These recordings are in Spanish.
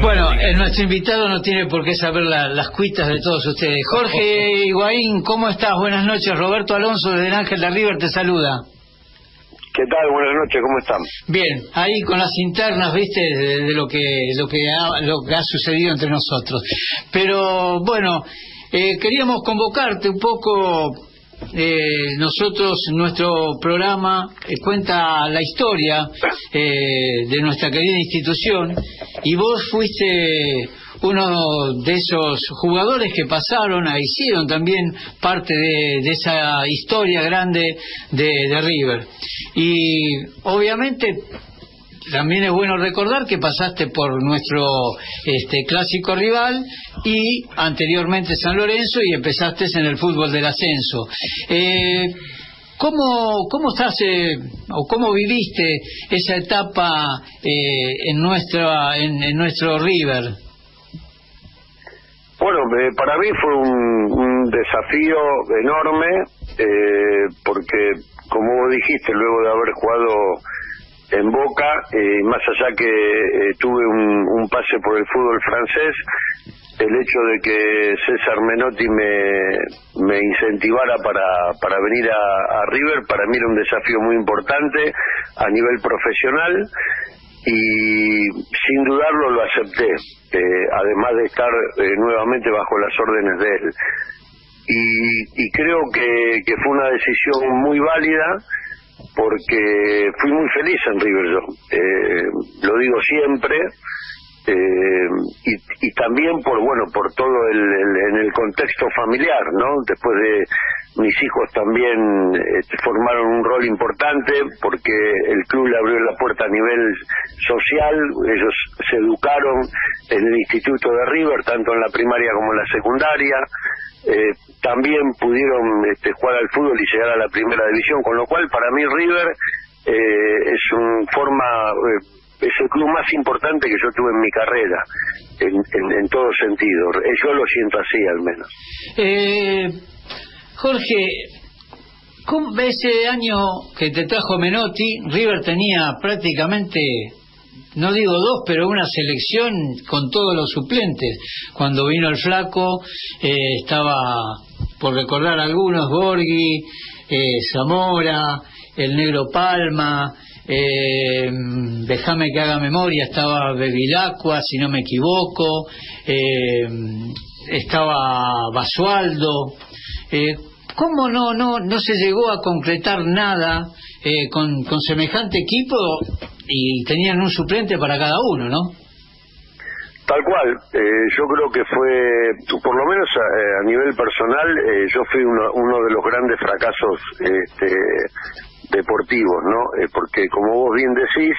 Bueno, eh, nuestro invitado no tiene por qué saber las cuitas de todos ustedes. Jorge Higuaín, ¿cómo estás? Buenas noches. Roberto Alonso desde el Ángel de River te saluda. ¿Qué tal? Buenas noches, ¿cómo están? Bien, ahí con las internas, viste, de, lo que lo que ha, lo que ha sucedido entre nosotros. Pero bueno, eh, queríamos convocarte un poco eh, nosotros, nuestro programa eh, cuenta la historia eh, de nuestra querida institución y vos fuiste uno de esos jugadores que pasaron, hicieron también parte de, esa historia grande de River. Y obviamente también es bueno recordar que pasaste por nuestro este, clásico rival y anteriormente San Lorenzo y empezaste en el fútbol del ascenso. Eh, ¿Cómo, cómo estás eh, o cómo viviste esa etapa eh, en, nuestra, en, nuestro River? Bueno, para mí fue un, desafío enorme porque, como vos dijiste, luego de haber jugado en Boca, eh, más allá que eh, tuve un, pase por el fútbol francés, el hecho de que César Menotti me, me incentivara para, para venir a, River, para mí era un desafío muy importante a nivel profesional y sin dudarlo lo acepté, eh, además de estar nuevamente bajo las órdenes de él. Y, y creo que, que fue una decisión muy válida porque fui muy feliz en River yo, eh, lo digo siempre, eh, y, también por bueno por todo el, en el contexto familiar no después de mis hijos también este, formaron un rol importante porque el club le abrió la puerta a nivel social ellos se educaron en el instituto de River tanto en la primaria como en la secundaria eh, también pudieron este, jugar al fútbol y llegar a la primera división, con lo cual para mí River eh, es un forma eh, es el club más importante que yo tuve en mi carrera, en, en, todo sentido. Yo lo siento así al menos. Jorge, ese año que te trajo Menotti, River tenía prácticamente no digo dos, pero una selección con todos los suplentes. Cuando vino el flaco, eh, estaba, por recordar algunos, Borghi, eh, Zamora, el negro Palma, eh, déjame que haga memoria, estaba Bevilacqua, si no me equivoco, estaba Basualdo. ¿Cómo no, no, no se llegó a concretar nada con, con semejante equipo y tenían un suplente para cada uno, ¿no? Tal cual, eh, yo creo que fue, por lo menos a, nivel personal, eh, yo fui uno, uno, de los grandes fracasos este, deportivos, ¿no? Eh, porque como vos bien decís,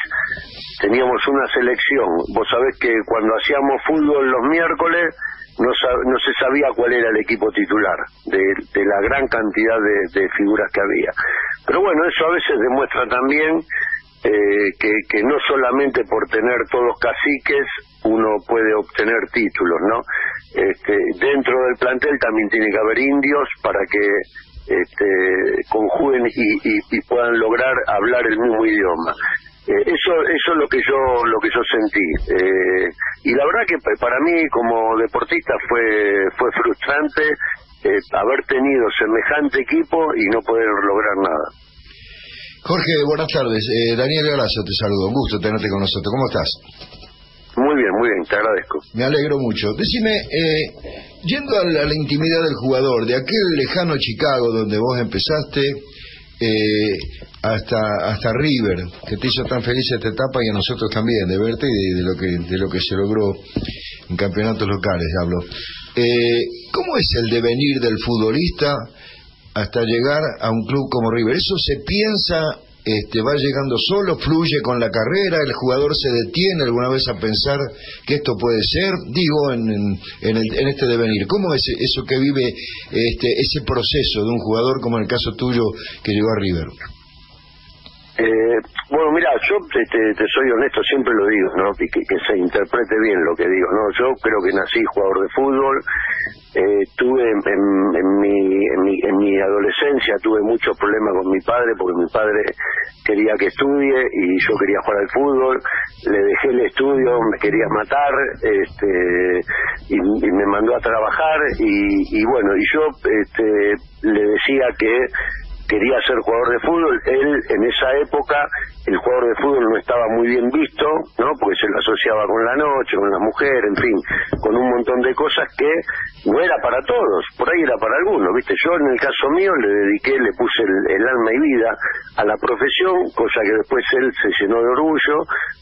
teníamos una selección. Vos sabés que cuando hacíamos fútbol los miércoles no, no se sabía cuál era el equipo titular de, la gran cantidad de, de figuras que había. Pero bueno, eso a veces demuestra también eh, que, que no solamente por tener todos caciques uno puede obtener títulos, ¿no? Este, dentro del plantel también tiene que haber indios para que este, conjuguen y, y, puedan lograr hablar el mismo idioma. Eh, eso, eso es lo que yo, lo que yo sentí. Eh, y la verdad que para mí como deportista fue, fue frustrante eh, haber tenido semejante equipo y no poder lograr nada. Jorge, buenas tardes. Eh, Daniel Galazo te saludo. Un gusto tenerte con nosotros. ¿Cómo estás? Muy bien, muy bien, te agradezco. Me alegro mucho. Decime, eh, yendo a la, intimidad del jugador, de aquel lejano Chicago donde vos empezaste, eh, hasta hasta River, que te hizo tan feliz esta etapa y a nosotros también, de verte y de, lo que de lo que se logró en campeonatos locales, hablo. Eh, ¿Cómo es el devenir del futbolista hasta llegar a un club como River. Eso se piensa, este, va llegando solo, fluye con la carrera, el jugador se detiene alguna vez a pensar que esto puede ser, digo, en, en, este devenir. ¿Cómo es eso que vive este, ese proceso de un jugador como en el caso tuyo que llegó a River? Eh, Bueno, mira, yo te, te, soy honesto, siempre lo digo, ¿no? Y que, se interprete bien lo que digo, ¿no? Yo creo que nací jugador de fútbol, eh, tuve en, en, mi, en, mi, en mi adolescencia tuve muchos problemas con mi padre porque mi padre quería que estudie y yo quería jugar al fútbol, le dejé el estudio, me quería matar, este, y, me mandó a trabajar y, y bueno, y yo este, le decía que quería ser jugador de fútbol. Él, en esa época, el jugador de fútbol no estaba muy bien visto, ¿no? Porque se lo asociaba con la noche, con la mujer, en fin, con un montón de cosas que no era para todos, por ahí era para algunos, ¿viste? Yo, en el caso mío, le dediqué, le puse el, alma y vida a la profesión, cosa que después él se llenó de orgullo,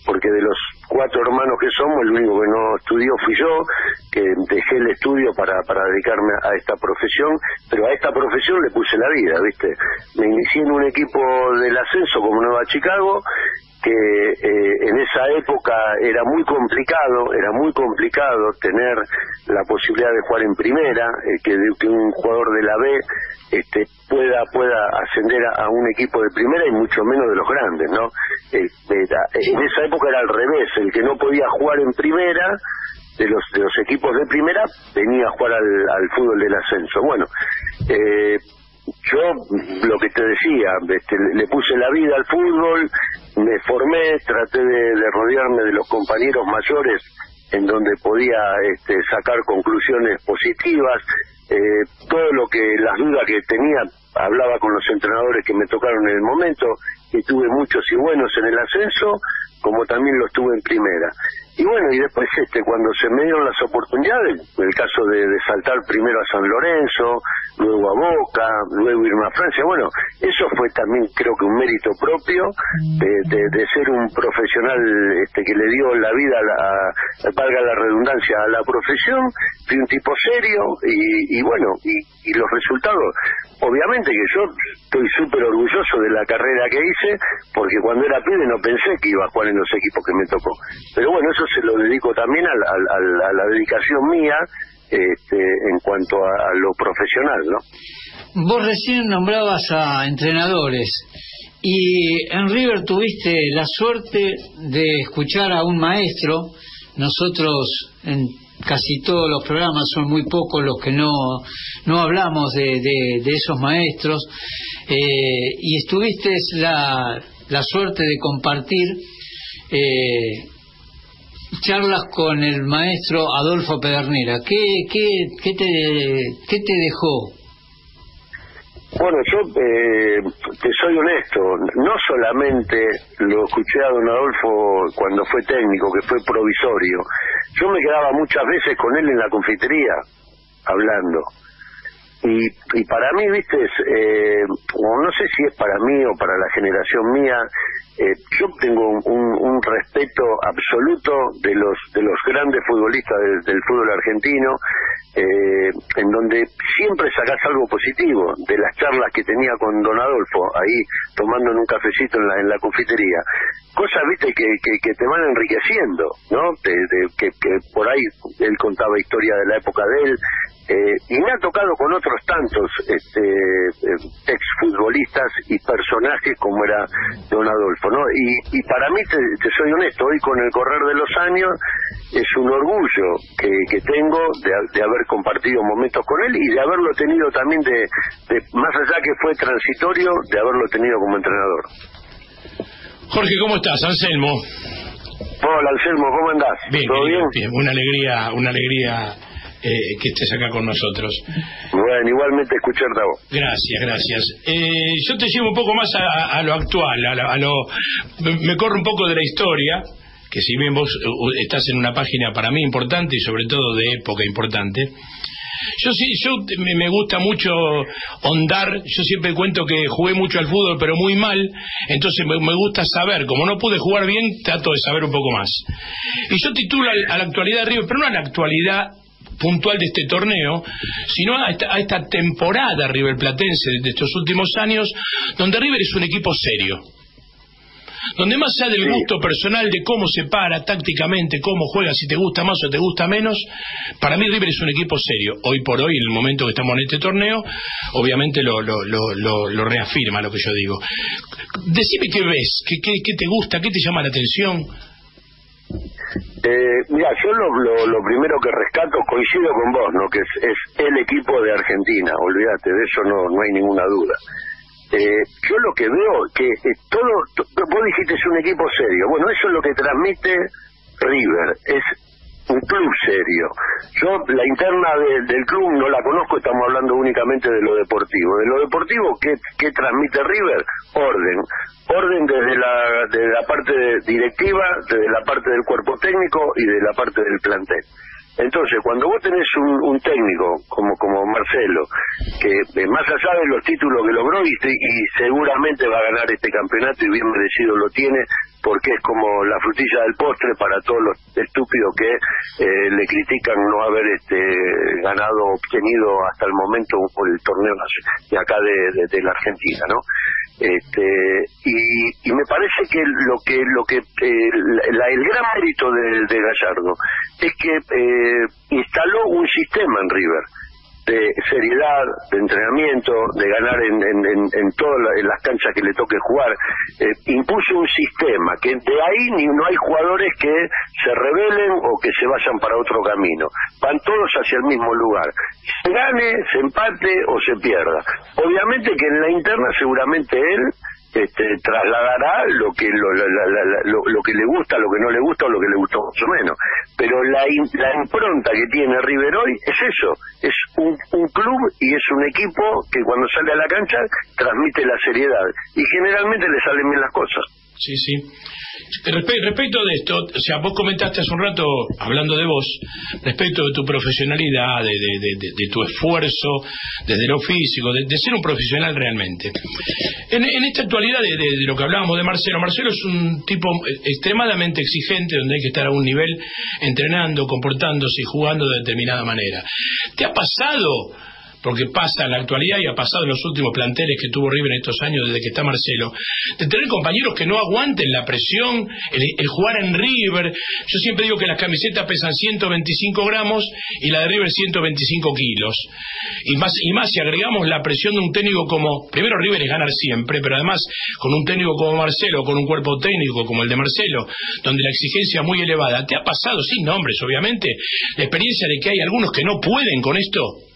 porque de los cuatro hermanos que somos, el único que no estudió fui yo, que dejé el estudio para, para dedicarme a esta profesión, pero a esta profesión le puse la vida, ¿viste? me inicié en un equipo del ascenso como Nueva Chicago, que eh, en esa época era muy complicado, era muy complicado tener la posibilidad de jugar en primera, eh, que, que, un jugador de la B este, pueda pueda ascender a, un equipo de primera y mucho menos de los grandes, ¿no? Eh, en esa época era al revés, el que no podía jugar en primera de los de los equipos de primera venía a jugar al, al fútbol del ascenso. Bueno, eh, yo lo que te decía, este, le puse la vida al fútbol, me formé, traté de, rodearme de los compañeros mayores en donde podía este, sacar conclusiones positivas, eh, todo lo que las dudas que tenía hablaba con los entrenadores que me tocaron en el momento y tuve muchos y buenos en el ascenso como también los tuve en primera. Y bueno, y después este cuando se me dieron las oportunidades, el caso de, saltar primero a San Lorenzo, luego a Boca, luego irme a Francia, bueno, eso fue también creo que un mérito propio de, de, ser un profesional este que le dio la vida, a la, valga la redundancia, a la profesión, fui un tipo serio y, y bueno, y, y los resultados, obviamente que yo estoy súper orgulloso de la carrera que hice, porque cuando era pibe no pensé que iba a jugar en los equipos que me tocó. Pero bueno, eso se lo dedico también a, la dedicación mía este, en cuanto a, lo profesional, ¿no? Vos recién nombrabas a entrenadores y en River tuviste la suerte de escuchar a un maestro. Nosotros en casi todos los programas son muy pocos los que no, no hablamos de, de, esos maestros eh, y estuviste la, la suerte de compartir eh, charlas con el maestro Adolfo Pedernera. ¿Qué, qué, qué, te, qué te dejó? Bueno, yo eh, te soy honesto, no solamente lo escuché a don Adolfo cuando fue técnico, que fue provisorio, yo me quedaba muchas veces con él en la confitería, hablando. Y, y para mí, viste, eh, no sé si es para mí o para la generación mía, eh, yo tengo un, un, respeto absoluto de los de los grandes futbolistas del fútbol argentino, eh, en donde siempre sacás algo positivo de las charlas que tenía con Don Adolfo, ahí tomando en un cafecito en la, en la confitería. Cosas, viste, que, que, te van enriqueciendo, ¿no? De, que, que por ahí él contaba historia de la época de él, eh, y me ha tocado con otros tantos este, eh, exfutbolistas y personajes como era Don Adolfo, ¿no? Y, y para mí, te, soy honesto, hoy con el correr de los años es un orgullo que, que tengo de, haber compartido momentos con él y de haberlo tenido también de, más allá que fue transitorio, de haberlo tenido como entrenador. Jorge, ¿cómo estás? Anselmo. Hola, Anselmo, ¿cómo andás? Bien, ¿Todo bien? bien? Una alegría, una alegría eh, que estés acá con nosotros. Bueno, igualmente escucharte a vos. Gracias, gracias. Eh, yo te llevo un poco más a, lo actual, a, lo, me corro un poco de la historia, que si bien vos estás en una página para mí importante y sobre todo de época importante, yo sí, yo me, gusta mucho ondar, yo siempre cuento que jugué mucho al fútbol pero muy mal, entonces me, gusta saber, como no pude jugar bien, trato de saber un poco más. Y yo titulo a, la actualidad de River, pero no a la actualidad puntual de este torneo, sino a esta, temporada River Platense de estos últimos años, donde River es un equipo serio. donde más allá del gusto personal de cómo se para tácticamente, cómo juega, si te gusta más o te gusta menos, para mí River es un equipo serio. Hoy por hoy, en el momento que estamos en este torneo, obviamente lo, lo, lo, lo reafirma lo que yo digo. Decime qué ves, qué, qué, qué te gusta, qué te llama la atención. Eh, mira, yo lo, lo, primero que rescato, coincido con vos, ¿no? Que es, es el equipo de Argentina, olvídate, de eso no, no hay ninguna duda. Eh, yo lo que veo que eh, todo, vos dijiste es un equipo serio, bueno, eso es lo que transmite River, es un club serio. Yo la interna del club no la conozco, estamos hablando únicamente de lo deportivo. De lo deportivo, ¿qué, qué transmite River? Orden. Orden desde la, desde la parte directiva, desde la parte del cuerpo técnico y de la parte del plantel. Entonces, cuando vos tenés un, técnico como Marcelo, que más allá de los títulos que logró y, seguramente va a ganar este campeonato y bien merecido lo tiene, porque es como la frutilla del postre para todos los estúpidos que eh, le critican no haber este ganado, obtenido hasta el momento el torneo de acá de, la Argentina, ¿no? Este, y, me parece que lo que lo que eh, el gran mérito de, de Gallardo es que eh, instaló un sistema en River de seriedad, de entrenamiento, de ganar en, en, en, todas las canchas que le toque jugar. Eh, impuso un sistema que de ahí ni, no hay jugadores que se rebelen o que se vayan para otro camino. Van todos hacia el mismo lugar. Se gane, se empate o se pierda. Obviamente que en la interna seguramente él este, trasladará lo que lo, lo, que le gusta, lo que no le gusta o lo que le gustó más o menos. Pero la, la impronta que tiene River es eso, es un, un club y es un equipo que cuando sale a la cancha transmite la seriedad y generalmente le salen bien las cosas. Sí, sí. respecto de esto, o sea, vos comentaste hace un rato, hablando de vos, respecto de tu profesionalidad, de, de, tu esfuerzo, desde lo físico, de, ser un profesional realmente. En, esta actualidad de, lo que hablábamos de Marcelo, Marcelo es un tipo extremadamente exigente, donde hay que estar a un nivel entrenando, comportándose y jugando de determinada manera. ¿Te ha pasado? Porque pasa en la actualidad y ha pasado en los últimos planteles que tuvo River en estos años desde que está Marcelo, de tener compañeros que no aguanten la presión, el, jugar en River. Yo siempre digo que las camisetas pesan 125 gramos y la de River 125 kilos. Y más, y más si agregamos la presión de un técnico como, primero River es ganar siempre, pero además con un técnico como Marcelo, con un cuerpo técnico como el de Marcelo, donde la exigencia es muy elevada, ¿te ha pasado, sin nombres obviamente, la experiencia de que hay algunos que no pueden con esto?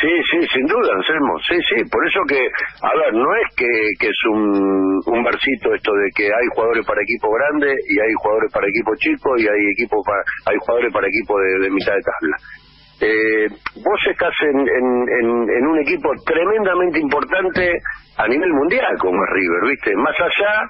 Sí, sí, sin duda, Anselmo. Sí, sí, por eso que, a ver, no es que, que es un, un versito esto de que hay jugadores para equipo grande y hay jugadores para equipo chico y hay equipo para, hay jugadores para equipo de, mitad de tabla. Eh, vos estás en, en, en, un equipo tremendamente importante a nivel mundial como es River, ¿viste? Más allá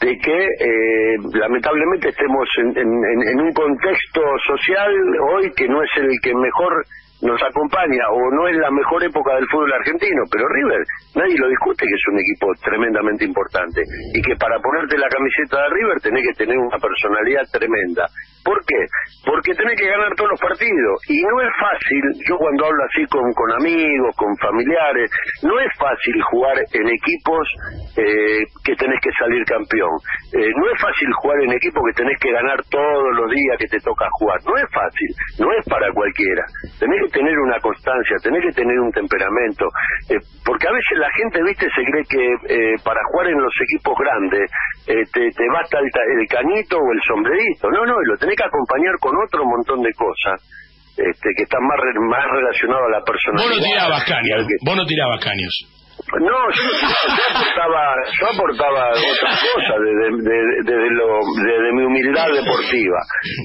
de que eh, lamentablemente estemos en, en, un contexto social hoy que no es el que mejor nos acompaña o no es la mejor época del fútbol argentino, pero River, nadie lo discute que es un equipo tremendamente importante y que para ponerte la camiseta de River tenés que tener una personalidad tremenda. ¿Por qué? Porque tenés que ganar todos los partidos y no es fácil, yo cuando hablo así con, amigos, con familiares, no es fácil jugar en equipos eh, que tenés que salir campeón. Eh, no es fácil jugar en equipos que tenés que ganar todos los días que te toca jugar. No es fácil, no es para cualquiera. Tenés que tener una constancia, tenés que tener un temperamento, eh, porque a veces la gente, viste, se cree que para jugar en los equipos grandes te, basta el, el, cañito o el sombrerito, no, no, lo tenés que acompañor con otro montón de cosas. Este, que están más, más relacionados a la personalidad. Vos no tirabas caños, vos no tirabas caños. No, yo, aportaba, yo aportaba otras cosas desde, desde, lo, desde mi humildad deportiva,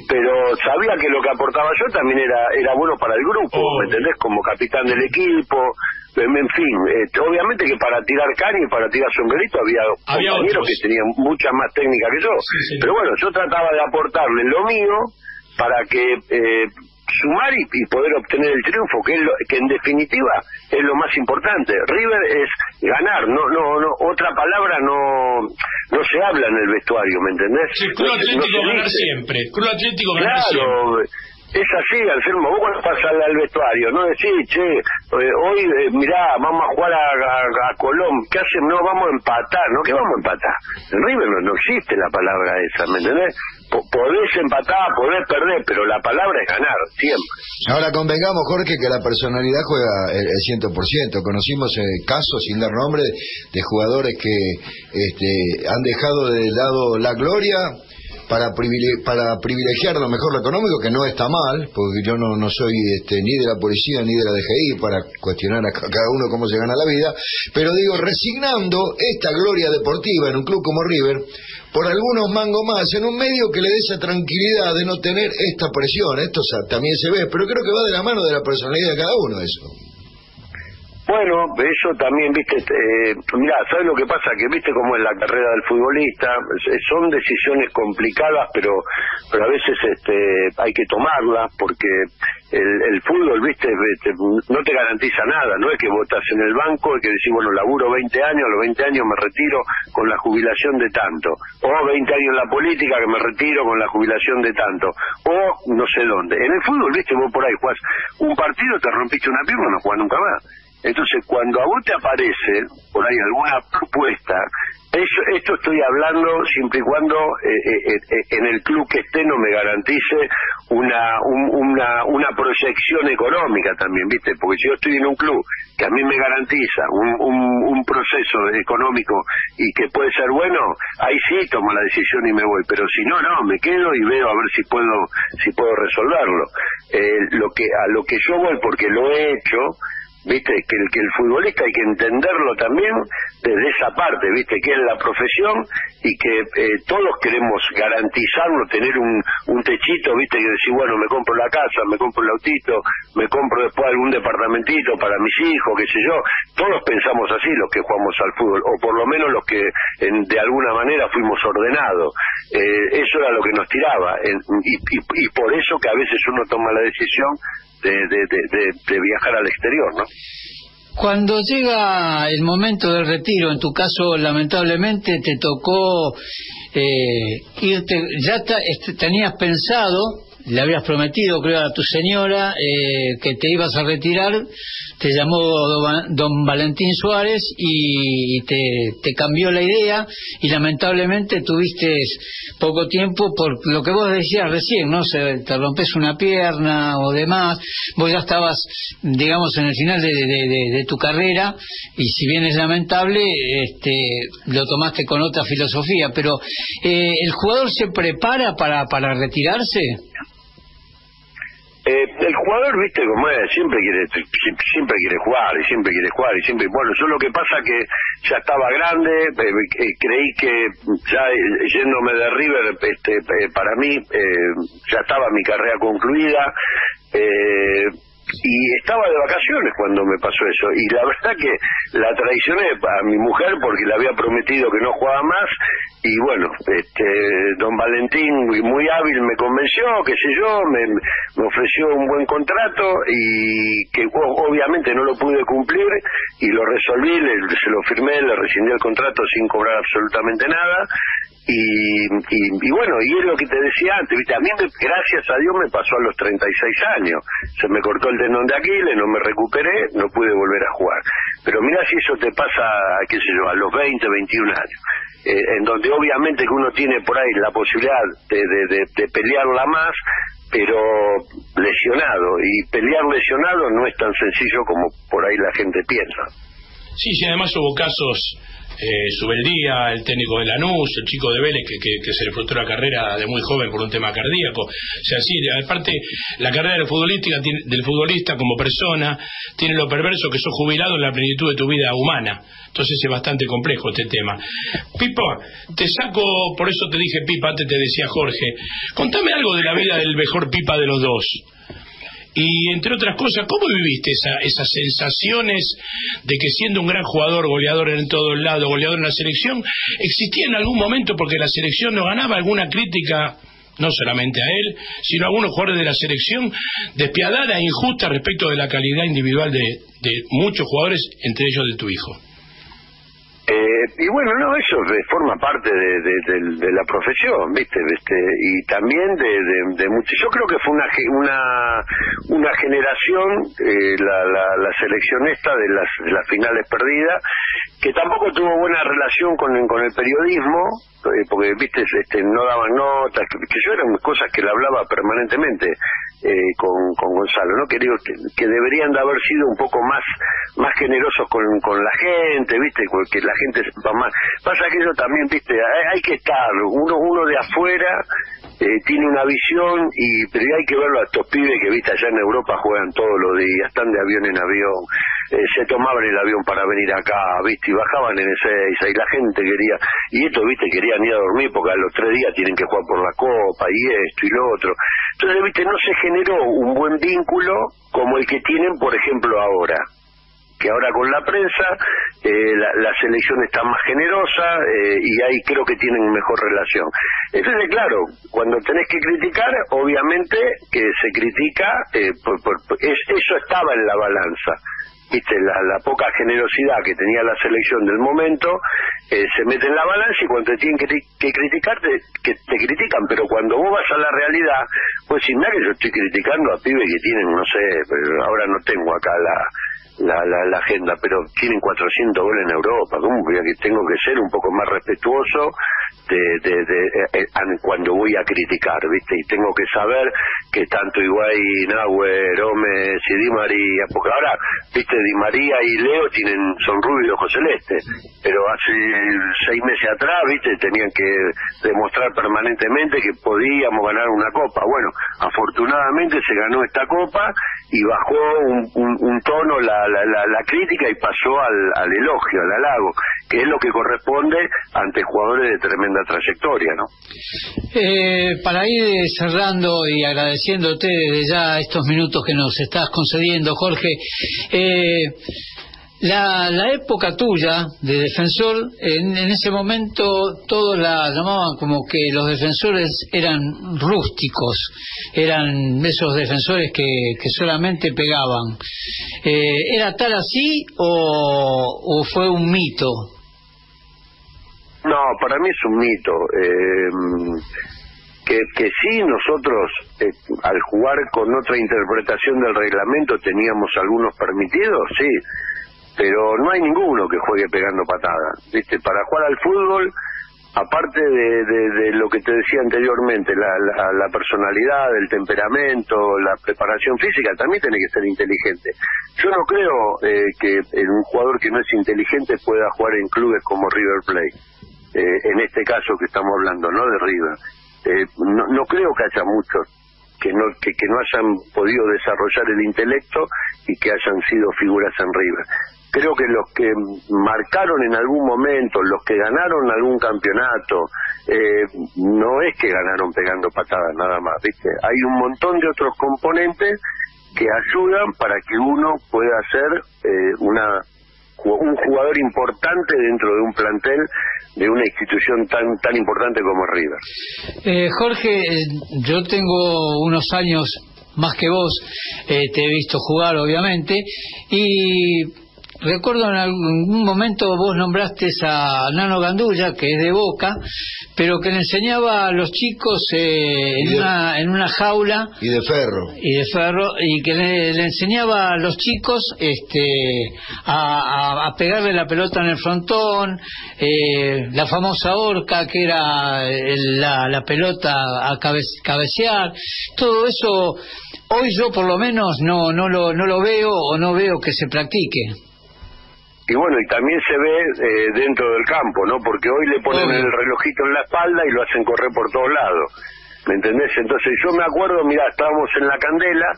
pero sabía que lo que aportaba yo también era era bueno para el grupo, ¿me entendés? Como capitán del equipo, en fin, este, obviamente que para tirar caña y para tirar sombrerito había, compañeros que tenían mucha más técnica que yo, pero bueno, yo trataba de aportarle lo mío para que eh, sumar y, poder obtener el triunfo, que, es que en definitiva es lo más importante. River es ganar, no, no, no, otra palabra no, no se habla en el vestuario, ¿me entendés? Sí, Club Atlético ganar siempre, Club Atlético ganar claro, Es así, Anselmo, vos cuando pasas al vestuario, no decís, che, eh, hoy, eh, mirá, vamos a jugar a, a, Colón, ¿qué hacen? No, vamos a empatar, ¿no? ¿Qué vamos a empatar? En River no, existe la palabra esa, ¿me entendés? podés empatar, podés perder, pero la palabra es ganar, siempre. Ahora convengamos, Jorge, que la personalidad juega el, el 100%. Conocimos eh, casos, sin dar nombre, de jugadores que este, han dejado de lado la gloria para, para privilegiar lo mejor lo económico, que no está mal, porque yo no, soy este, ni de la policía ni de la DGI para cuestionar a cada uno cómo se gana la vida, pero digo, resignando esta gloria deportiva en un club como River, por algunos mangos más, en un medio que le dé esa tranquilidad de no tener esta presión, esto también se ve, pero creo que va de la mano de la personalidad de cada uno eso. Bueno, eso también, viste, eh, mira, ¿sabes lo que pasa? Que viste cómo es la carrera del futbolista, son decisiones complicadas, pero pero a veces este hay que tomarlas porque el, fútbol, viste, no te garantiza nada, no es que vos estás en el banco y que decís, bueno, laburo 20 años, a los 20 años me retiro con la jubilación de tanto, o 20 años en la política que me retiro con la jubilación de tanto, o no sé dónde. En el fútbol, viste, vos por ahí jugás un partido, te rompiste una pierna, no jugás nunca más. Entonces, cuando a vos te aparece por ahí alguna propuesta, esto estoy hablando siempre y cuando eh, eh, eh, en el club que esté no me garantice una, una, una proyección económica también, ¿viste? Porque si yo estoy en un club que a mí me garantiza un, un, proceso económico y que puede ser bueno, ahí sí tomo la decisión y me voy. Pero si no, no, me quedo y veo a ver si puedo, si puedo resolverlo. lo que, a lo que yo voy, porque lo he hecho, viste que el que el futbolista hay que entenderlo también desde esa parte viste que es la profesión y que eh, todos queremos garantizarlo tener un, un techito viste que decir bueno me compro la casa me compro el autito me compro después algún departamentito para mis hijos qué sé yo todos pensamos así los que jugamos al fútbol o por lo menos los que de alguna manera fuimos ordenados. Eh, eso era lo que nos tiraba y por eso que a veces uno toma la decisión de, de, de, viajar al exterior, ¿no? Cuando llega el momento del retiro, en tu caso lamentablemente te tocó eh, irte, ya este, tenías pensado le habías prometido, creo, a tu señora eh, que te ibas a retirar, te llamó don, Valentín Suárez y te, te, cambió la idea y lamentablemente tuviste poco tiempo por lo que vos decías recién, ¿no? Se, te rompes una pierna o demás, vos ya estabas, digamos, en el final de, de, tu carrera y si bien es lamentable, este, lo tomaste con otra filosofía, pero eh, ¿el jugador se prepara para, para retirarse? Eh, jugador, viste como es, siempre quiere, siempre quiere jugar y siempre quiere jugar y siempre, bueno, yo lo que pasa que ya estaba grande, eh, eh, creí que ya yéndome de River, este, para mí ya estaba mi carrera concluida, y estaba de vacaciones cuando me pasó eso. Y la verdad que la traicioné a mi mujer porque le había prometido que no jugaba más. Y bueno este don Valentín muy hábil me convenció qué sé yo me, me ofreció un buen contrato y que obviamente no lo pude cumplir y lo resolví se lo firmé le rescindí el contrato sin cobrar absolutamente nada y, y, bueno, y es lo que te decía antes, ¿viste? A mí, gracias a Dios, me pasó a los 36 años. Se me cortó el tendón de Aquiles, no me recuperé, no pude volver a jugar. Pero mira si eso te pasa, qué sé yo, a los 20, 21 años. Eh, en donde obviamente que uno tiene por ahí la posibilidad de, de, de pelearla más, pero lesionado. Y pelear lesionado no es tan sencillo como por ahí la gente piensa. Sí, sí, además hubo casos eh, Subeldía, el técnico de Lanús, el chico de Vélez que, se le frustró la carrera de muy joven por un tema cardíaco. O sea, sí, aparte, la carrera del futbolista, del futbolista como persona tiene lo perverso que sos jubilado en la plenitud de tu vida humana. Entonces es bastante complejo este tema. Pipa, te saco, por eso te dije Pipa, antes te decía Jorge, contame algo de la vida del mejor Pipa de los dos. Y entre otras cosas, ¿cómo viviste esas sensaciones de que siendo un gran jugador, goleador en todo el lado, goleador en la selección, existía en algún momento, porque la selección no ganaba, alguna crítica no solamente a él, sino a algunos jugadores de la selección, despiadada e injusta respecto de la calidad individual de, muchos jugadores, entre ellos de tu hijo? Y bueno, no, eso forma parte de, de, la profesión, ¿viste? ¿viste? Y también de, de, Yo creo que fue una una, una generación, eh, la, la, la, selección esta de las, de las finales perdidas, que tampoco tuvo buena relación con, con el periodismo, eh, porque, ¿viste? Este, no daban notas, que yo eran cosas que le hablaba permanentemente eh, con, con Gonzalo, ¿no? Que digo que, deberían de haber sido un poco más más generosos con, con la gente, ¿viste? Que la gente sepa más. Pasa que eso también, ¿viste? Hay, que estar, uno uno de afuera eh, tiene una visión, y pero hay que verlo a estos pibes que, ¿viste? Allá en Europa juegan todos los días, están de avión en avión, eh, se tomaban el avión para venir acá, ¿viste? Y bajaban en ese y la gente quería, y esto, ¿viste? Querían ir a dormir porque a los tres días tienen que jugar por la copa y esto y lo otro. Entonces, ¿viste? No se generó un buen vínculo como el que tienen, por ejemplo, ahora que ahora con la prensa eh, la, selección está más generosa eh, y ahí creo que tienen mejor relación. Entonces, claro, cuando tenés que criticar, obviamente que se critica, eh, eso estaba en la balanza viste la, poca generosidad que tenía la selección del momento eh, se mete en la balanza y cuando te tienen que, que criticarte que te critican pero cuando vos vas a la realidad pues sin nada que yo estoy criticando a pibes que tienen no sé pero ahora no tengo acá la la, la, agenda, pero tienen 400 goles en Europa, ¿cómo que tengo que ser un poco más respetuoso de, de, de, eh, eh, cuando voy a criticar, ¿viste? Y tengo que saber que tanto Higuay, Nahuel, Gómez y Di María, porque ahora, ¿viste? Di María y Leo tienen, son rubios ojos celestes, pero hace seis meses atrás, ¿viste? Tenían que demostrar permanentemente que podíamos ganar una copa. Bueno, afortunadamente se ganó esta copa y bajó un, un, tono la, la, la, crítica y pasó al, al elogio, al halago, que es lo que corresponde ante jugadores de tremenda trayectoria, ¿no? Eh, para ir cerrando y agradeciéndote desde ya estos minutos que nos estás concediendo, Jorge, eh, la, época tuya de defensor, en, ese momento todos la llamaban como que los defensores eran rústicos, eran esos defensores que, solamente pegaban. Eh, ¿Era tal así o fue un mito? No, para mí es un mito. Eh, que, que sí, nosotros eh, al jugar con otra interpretación del reglamento teníamos algunos permitidos, sí, pero no hay ninguno que juegue pegando patadas. ¿Viste? Para jugar al fútbol, aparte de, de, lo que te decía anteriormente, la, la, personalidad, el temperamento, la preparación física, también tiene que ser inteligente. Yo no creo eh, que un jugador que no es inteligente pueda jugar en clubes como River Plate. Eh, en este caso que estamos hablando, ¿no? De River. Eh, no, no creo que haya muchos que no que, no hayan podido desarrollar el intelecto y que hayan sido figuras en River creo que los que marcaron en algún momento, los que ganaron algún campeonato, eh, no es que ganaron pegando patadas nada más, ¿viste? Hay un montón de otros componentes que ayudan para que uno pueda ser eh, una un jugador importante dentro de un plantel de una institución tan tan importante como River. Eh, Jorge, yo tengo unos años más que vos, te he visto jugar obviamente, y recuerdo en algún momento vos nombraste a Nano Gandulla, que es de Boca, pero que le enseñaba a los chicos eh, en, una, en una jaula. Y de ferro. Y de ferro, y que le, enseñaba a los chicos este, a, pegarle la pelota en el frontón, eh, la famosa horca, que era la, la pelota a cabecear, todo eso. Hoy yo por lo menos no, no, lo, no lo veo o no veo que se practique y bueno, y también se ve eh, dentro del campo, ¿no? Porque hoy le ponen el relojito en la espalda y lo hacen correr por todos lados, ¿me entendés? Entonces yo me acuerdo, mira, estábamos en la candela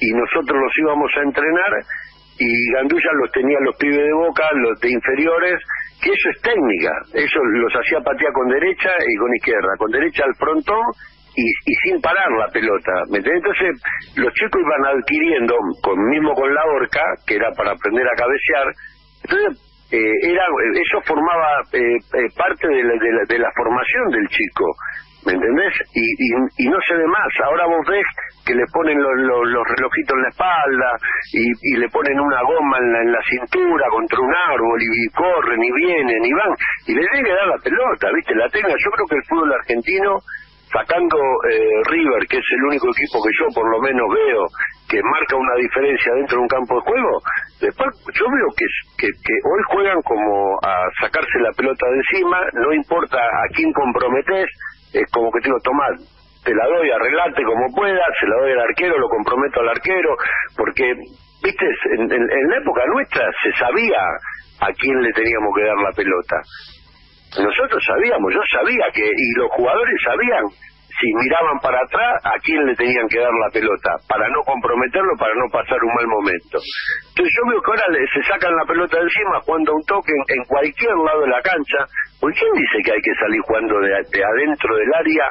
y nosotros los íbamos a entrenar y Gandulla los tenía los pibes de boca, los de inferiores, que eso es técnica, ellos los hacía patear con derecha y con izquierda, con derecha al frontón y, y, sin parar la pelota. ¿me? Entonces los chicos iban adquiriendo, con, mismo con la horca, que era para aprender a cabecear, entonces, eh, era, eso formaba eh, eh, parte de la, de, la, formación del chico. ¿Me entendés? Y, y, no se ve más. Ahora vos ves que le ponen los, los, relojitos en la espalda y, y, le ponen una goma en la, en la cintura contra un árbol y, corren y vienen y van. Y le tienen que dar la pelota, ¿viste? La tenga. Yo creo que el fútbol argentino sacando eh, River, que es el único equipo que yo por lo menos veo que marca una diferencia dentro de un campo de juego, después yo veo que, hoy juegan como a sacarse la pelota de encima, no importa a quién comprometes, es como que tengo, tomar te la doy, arreglate como puedas, se la doy al arquero, lo comprometo al arquero, porque, viste, en, en la época nuestra se sabía a quién le teníamos que dar la pelota. Nosotros sabíamos, yo sabía que, y los jugadores sabían si miraban para atrás a quién le tenían que dar la pelota, para no comprometerlo, para no pasar un mal momento. Entonces yo veo que ahora se sacan la pelota de encima jugando un toque en, cualquier lado de la cancha, ¿por quién dice que hay que salir jugando de adentro del área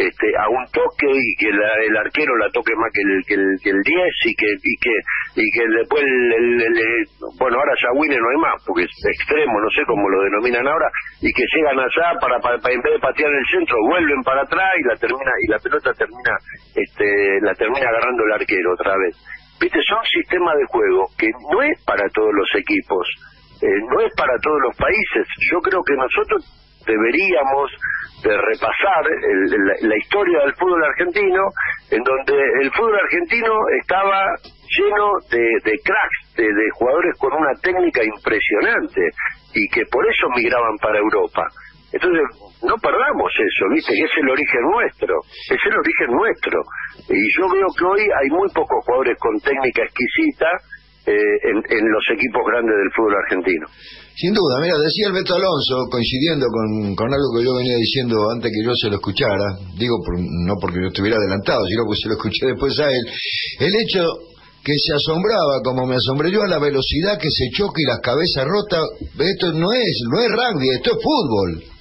este, a un toque y que el arquero la toque más que el, que el, que el 10 y que, y que, y que después, el, bueno, ahora ya Winner no hay más, porque es extremo, no sé cómo lo denominan ahora, y que llegan allá para, para, en vez de patear el centro, vuelven para atrás y la termina, y la pelota termina, este, la termina agarrando el arquero otra vez. Viste, son sistemas de juego que no es para todos los equipos, eh, no es para todos los países. Yo creo que nosotros deberíamos de repasar la, historia del fútbol argentino, en donde el fútbol argentino estaba lleno de, cracks, de, jugadores con una técnica impresionante y que por eso migraban para Europa. Entonces, no perdamos eso, ¿viste? Que es el origen nuestro, es el origen nuestro. Y yo veo que hoy hay muy pocos jugadores con técnica exquisita eh, en los equipos grandes del fútbol argentino. Sin duda, mira, decía el Beto Alonso, coincidiendo con, algo que yo venía diciendo antes que yo se lo escuchara, digo no porque yo estuviera adelantado, sino porque se lo escuché después a él, el hecho que se asombraba, como me asombré yo, a la velocidad que se choca y las cabezas rotas, esto no es, no es rugby, esto es fútbol.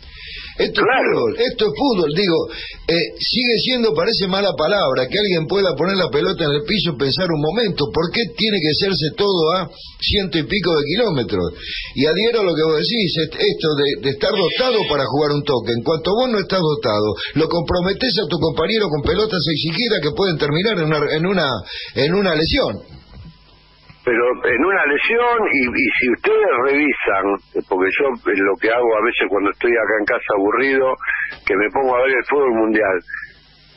Esto es fútbol, esto es fútbol, digo, eh, sigue siendo, parece mala palabra, que alguien pueda poner la pelota en el piso y pensar un momento, ¿por qué tiene que hacerse todo a ciento y pico de kilómetros? Y adhiero a lo que vos decís, esto de, estar dotado para jugar un toque, en cuanto vos no estás dotado, lo comprometes a tu compañero con pelotas exigidas que pueden terminar en una, en una, en una lesión pero en una lesión y, y, si ustedes revisan, porque yo lo que hago a veces cuando estoy acá en casa aburrido, que me pongo a ver el fútbol mundial,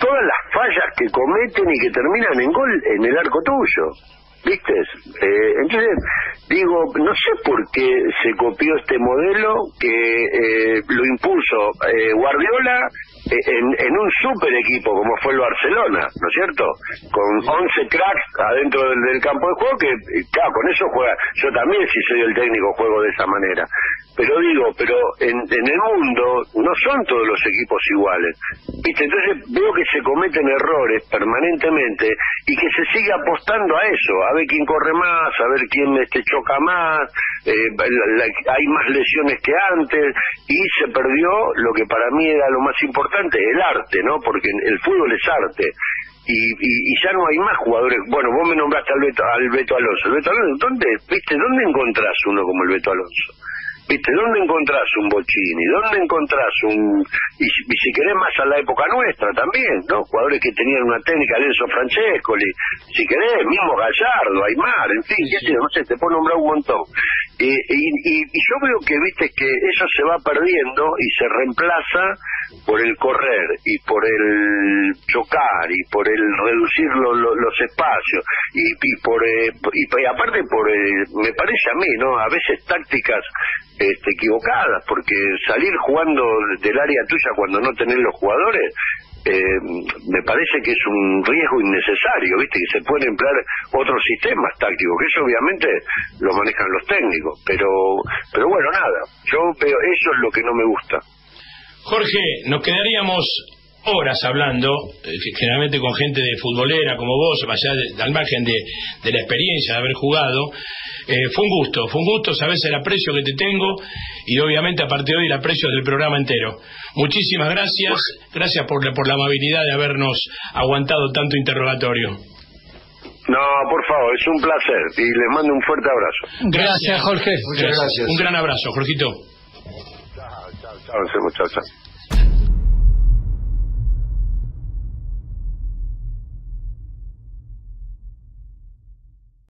todas las fallas que cometen y que terminan en gol en el arco tuyo. ¿Viste? Eh, entonces, digo, no sé por qué se copió este modelo que eh, lo impuso eh, Guardiola en, en, un super equipo como fue el Barcelona, ¿no es cierto? Con 11 cracks adentro del, campo de juego que, claro, con eso juega. Yo también, si soy el técnico, juego de esa manera. Pero digo, pero en, en el mundo no son todos los equipos iguales. ¿Viste? Entonces veo que se cometen errores permanentemente y que se sigue apostando a eso, a ver quién corre más, a ver quién este, choca más, eh, hay más lesiones que antes y se perdió lo que para mí era lo más importante, el arte, ¿no? Porque el fútbol es arte. Y, y, ya no hay más jugadores. Bueno, vos me nombraste al Beto, al Beto Alonso. ¿El Beto Alonso? ¿Dónde, viste, dónde encontrás uno como el Beto Alonso? ¿Viste? ¿Dónde encontrás un Bochini? ¿Dónde encontrás un... Y, si querés más a la época nuestra también, ¿no? Jugadores que tenían una técnica, Lenzo Francescoli, si querés, mismo Gallardo, Aymar, en fin, no sé, te puedo nombrar un montón. Y, y, y yo veo que, viste, que eso se va perdiendo y se reemplaza por el correr y por el chocar y por el reducir los espacios y, y por eh, y, aparte por eh, me parece a mí no a veces tácticas este, equivocadas porque salir jugando del área tuya cuando no tenés los jugadores eh, me parece que es un riesgo innecesario, ¿viste? Que se pueden emplear otros sistemas tácticos, que eso obviamente lo manejan los técnicos, pero pero bueno, nada, yo veo, eso es lo que no me gusta. Jorge, nos quedaríamos horas hablando, eh, generalmente con gente de futbolera como vos, allá de, al margen de, la experiencia de haber jugado. Eh, fue un gusto, fue un gusto, sabes el aprecio que te tengo y obviamente a partir de hoy el aprecio del programa entero. Muchísimas gracias, gracias por la, por la amabilidad de habernos aguantado tanto interrogatorio. No, por favor, es un placer y les mando un fuerte abrazo. Gracias, Jorge. Muchas gracias. Un gran abrazo, Jorgito. Chao, chao, chao.